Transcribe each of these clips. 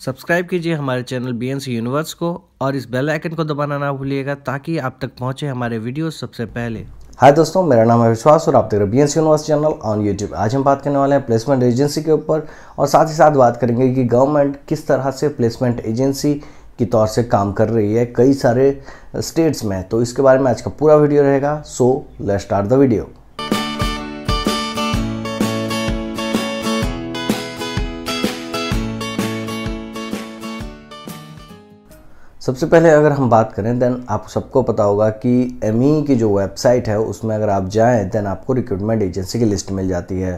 Subscribe कीजिए हमारे channel B N C universe को और इस बेल आइकन को दबाना ना भूलिएगा ताकि आप तक पहुँचे हमारे वीडियो सबसे पहले। हाय दोस्तों, मेरा नाम है विश्वास और आप देख रहे B N universe channel on YouTube आज हम बात करने वाले हैं प्लेसमेंट एजेंसी के ऊपर और साथ ही साथ बात करेंगे कि गवर्नमेंट किस तरह से प्लेसमेंट एजेंसी की तौर से काम कर रही है कई सारे स्टेट्स में। तो इसके बारे में आज का पूरा वीडियो रहेगा so let start the video सबसे पहले अगर हम बात करें देन आप सबको पता होगा कि एम e की जो वेबसाइट है, उसमें अगर आप जाएँ देन आपको रिक्रूटमेंट एजेंसी की लिस्ट मिल जाती है।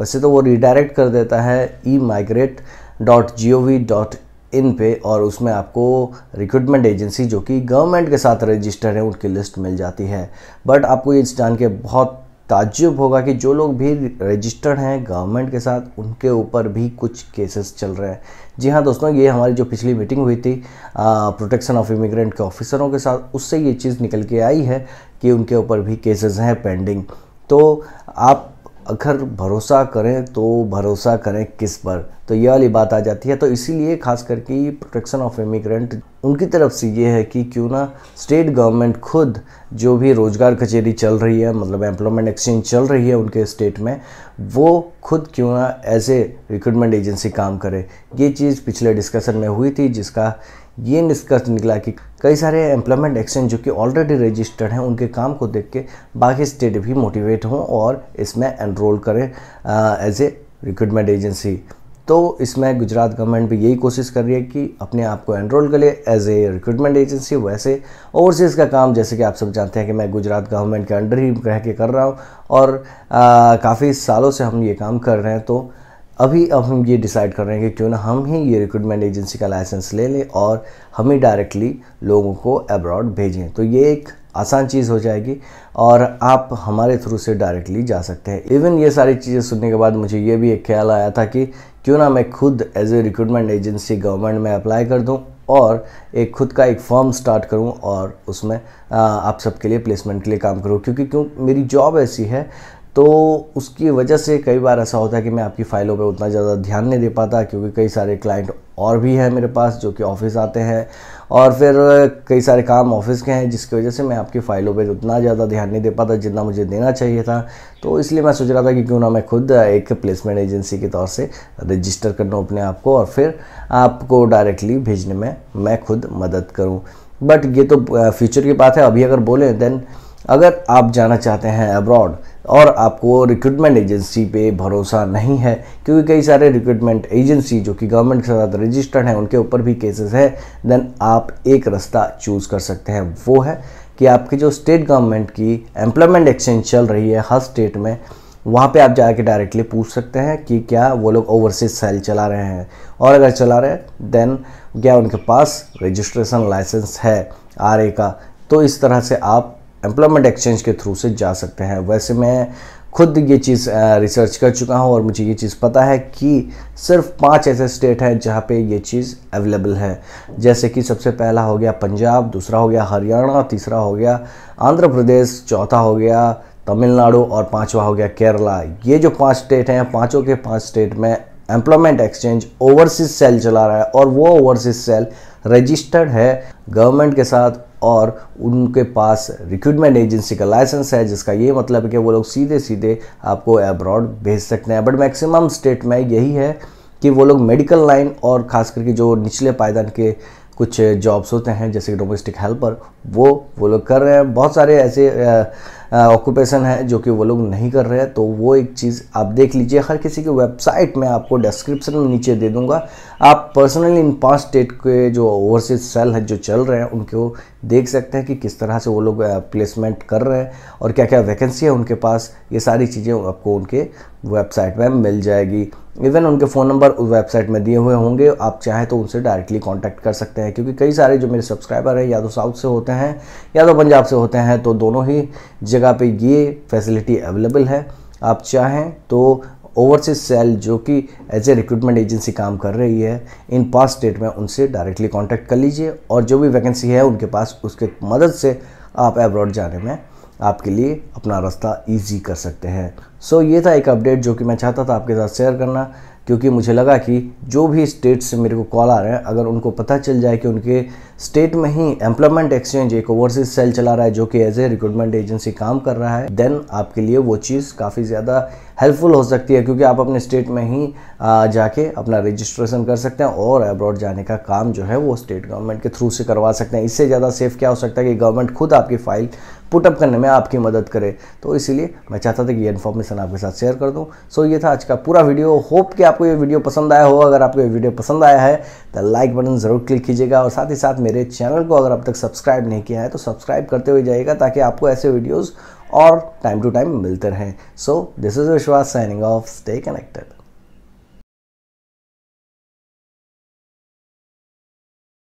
वैसे तो वो रिडायरेक्ट कर देता है e migrate dot G O V dot in पे, और उसमें आपको रिक्रूटमेंट एजेंसी जो कि गवर्नमेंट के साथ रजिस्टर है, उनकी लिस्ट मिल जाती है। बट आपको ये जान के बहुत ताज्जुब होगा कि जो लोग भी रजिस्टर्ड हैं गवर्नमेंट के साथ, उनके ऊपर भी कुछ केसेस चल रहे हैं। जी हाँ दोस्तों, ये हमारी जो पिछली मीटिंग हुई थी प्रोटेक्शन ऑफ़ इमिग्रेंट के ऑफिसरों के साथ, उससे ये चीज़ निकल के आई है कि उनके ऊपर भी केसेस हैं पेंडिंग तो आप अगर भरोसा करें तो भरोसा करें किस पर? तो ये वाली बात आ जाती है। तो इसीलिए खास करके प्रोटेक्शन ऑफ़ इमिग्रेंट उनकी तरफ़ से ये है कि क्यों ना स्टेट गवर्नमेंट खुद जो भी रोज़गार कचेरी चल रही है मतलब एम्प्लॉयमेंट एक्सचेंज चल रही है उनके स्टेट में, वो खुद क्यों ना एज ए रिक्रूटमेंट एजेंसी काम करे। ये चीज़ पिछले डिस्कशन में हुई थी जिसका ये निष्कर्ष निकला कि कई सारे एम्प्लॉयमेंट एक्सचेंज जो कि ऑलरेडी रजिस्टर्ड हैं, उनके काम को देख के बाकी स्टेट भी मोटिवेट हों और इसमें एनरोल करें एज ए रिक्रूटमेंट एजेंसी तो इसमें गुजरात गवर्नमेंट भी यही कोशिश कर रही है कि अपने आप को एनरोल कर करे एज ए रिक्रूटमेंट एजेंसी वैसे ओवरसीज़ का काम, जैसे कि आप सब जानते हैं कि मैं गुजरात गवर्नमेंट के अंडर ही रह के कर रहा हूँ और काफ़ी सालों से हम ये काम कर रहे हैं। तो अभी अब हम ये डिसाइड कर रहे हैं कि क्यों ना हम ही ये रिक्रूटमेंट एजेंसी का लाइसेंस ले लें और हम ही डायरेक्टली लोगों को अब्रॉड भेजें। तो ये एक आसान चीज़ हो जाएगी और आप हमारे थ्रू से डायरेक्टली जा सकते हैं। इवन ये सारी चीज़ें सुनने के बाद मुझे ये भी एक ख्याल आया था कि क्यों ना मैं खुद as a recruitment agency government में अप्लाई कर दूँ और एक खुद का एक फॉर्म स्टार्ट करूँ और उसमें आप सबके लिए प्लेसमेंट के लिए काम करूँ। क्योंकि क्यों? मेरी जॉब ऐसी है तो उसकी वजह से कई बार ऐसा होता है कि मैं आपकी फ़ाइलों पे उतना ज़्यादा ध्यान नहीं दे पाता क्योंकि कई सारे क्लाइंट और भी हैं मेरे पास जो कि ऑफ़िस आते हैं। और फिर कई सारे काम ऑफ़िस के हैं, जिसकी वजह से मैं आपकी फ़ाइलों पे उतना ज़्यादा ध्यान नहीं दे पाता जितना मुझे देना चाहिए था। तो इसलिए मैं सोच रहा था कि क्यों ना मैं खुद एक प्लेसमेंट एजेंसी के तौर से रजिस्टर कर लूँ अपने आप को और फिर आपको डायरेक्टली भेजने में मैं खुद मदद करूँ। बट ये तो फ्यूचर की बात है। अभी अगर बोलें देन अगर आप जाना चाहते हैं अब्रॉड और आपको रिक्रूटमेंट एजेंसी पे भरोसा नहीं है, क्योंकि कई सारे रिक्रूटमेंट एजेंसी जो कि गवर्नमेंट के साथ रजिस्टर्ड हैं, उनके ऊपर भी केसेस है देन आप एक रास्ता चूज़ कर सकते हैं। वो है कि आपकी जो स्टेट गवर्नमेंट की एम्प्लॉयमेंट एक्सचेंज चल रही है हर स्टेट में, वहाँ पे आप जाके डायरेक्टली पूछ सकते हैं कि क्या वो लोग ओवरसीज सेल चला रहे हैं। और अगर चला रहे हैं देन क्या उनके पास रजिस्ट्रेशन लाइसेंस है आरए का? तो इस तरह से आप एम्प्लॉयमेंट एक्सचेंज के थ्रू से जा सकते हैं। वैसे मैं खुद ये चीज़ रिसर्च कर चुका हूँ और मुझे ये चीज़ पता है कि सिर्फ़ पाँच ऐसे स्टेट हैं जहाँ पे ये चीज़ अवेलेबल है। जैसे कि सबसे पहला हो गया पंजाब, दूसरा हो गया हरियाणा, तीसरा हो गया आंध्र प्रदेश, चौथा हो गया तमिलनाडु और पांचवा हो गया केरला। ये जो पाँच स्टेट हैं, पाँचों के पाँच स्टेट में एम्प्लॉयमेंट एक्सचेंज ओवरसीज सेल चला रहा है और वो ओवरसीज सेल रजिस्टर्ड है। गवर्नमेंट के साथ और उनके पास रिक्रूटमेंट एजेंसी का लाइसेंस है, जिसका ये मतलब है कि वो लोग सीधे सीधे आपको अब्रॉड भेज सकते हैं। बट मैक्सिमम स्टेट में यही है कि वो लोग मेडिकल लाइन और ख़ास करके जो निचले पायदान के कुछ जॉब्स होते हैं, जैसे कि डोमेस्टिक हेल्पर वो वो लोग कर रहे हैं। बहुत सारे ऐसे ऑक्यूपेशन है जो कि वो लोग नहीं कर रहे हैं। तो वो एक चीज़ आप देख लीजिए, हर किसी की वेबसाइट में आपको डिस्क्रिप्शन में नीचे दे दूँगा। आप पर्सनली इन पाँच स्टेट के जो ओवरसीज सेल हैं, जो चल रहे हैं, उनको देख सकते हैं कि किस तरह से वो लोग प्लेसमेंट कर रहे हैं और क्या क्या वैकेंसी है उनके पास। ये सारी चीज़ें आपको उनके वेबसाइट में मिल जाएगी। इवन उनके फ़ोन नंबर उस वेबसाइट में दिए हुए होंगे। आप चाहें तो उनसे डायरेक्टली कांटेक्ट कर सकते हैं, क्योंकि कई सारे जो मेरे सब्सक्राइबर हैं, या तो साउथ से होते हैं, या तो पंजाब से होते हैं तो दोनों ही जगह पे ये फैसिलिटी अवेलेबल है। आप चाहें तो ओवरसीज सेल जो कि एज ए रिक्रूटमेंट एजेंसी काम कर रही है, इन पाँच स्टेट में उनसे डायरेक्टली कांटेक्ट कर लीजिए, और जो भी वैकेंसी है उनके पास, उसके मदद से आप एब्रॉड जाने में आपके लिए अपना रास्ता ईजी कर सकते हैं। सो so, ये था एक अपडेट जो कि मैं चाहता था आपके साथ शेयर करना। क्योंकि मुझे लगा कि जो भी स्टेट से मेरे को कॉल आ रहे हैं, अगर उनको पता चल जाए कि उनके स्टेट में ही एम्प्लॉयमेंट एक्सचेंज एक ओवरसीज सेल चला रहा है, जो कि एज ए रिक्रूटमेंट एजेंसी काम कर रहा है देन आपके लिए वो चीज़ काफ़ी ज़्यादा हेल्पफुल हो सकती है, क्योंकि आप अपने स्टेट में ही जाके अपना रजिस्ट्रेशन कर सकते हैं और अब्रॉड जाने का काम जो है वो स्टेट गवर्नमेंट के थ्रू से करवा सकते हैं। इससे ज़्यादा सेफ़ क्या हो सकता है कि गवर्नमेंट खुद आपकी फ़ाइल पुटअप करने में आपकी मदद करे। तो इसीलिए मैं चाहता था कि ये इन्फॉर्मेशन आपके साथ शेयर कर दूँ। सो ये था आज का पूरा वीडियो होप कि आपको ये वीडियो पसंद आया हो, अगर आपको ये वीडियो पसंद आया है तो लाइक बटन ज़रूर क्लिक कीजिएगा और साथ ही साथ मेरे चैनल को अगर अब तक सब्सक्राइब नहीं किया है तो सब्सक्राइब करते हुए जाइएगा ताकि आपको ऐसे वीडियोज़ और टाइम टू टाइम मिलते रहें। So this is Vishwas signing off stay connected